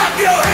Clap your head.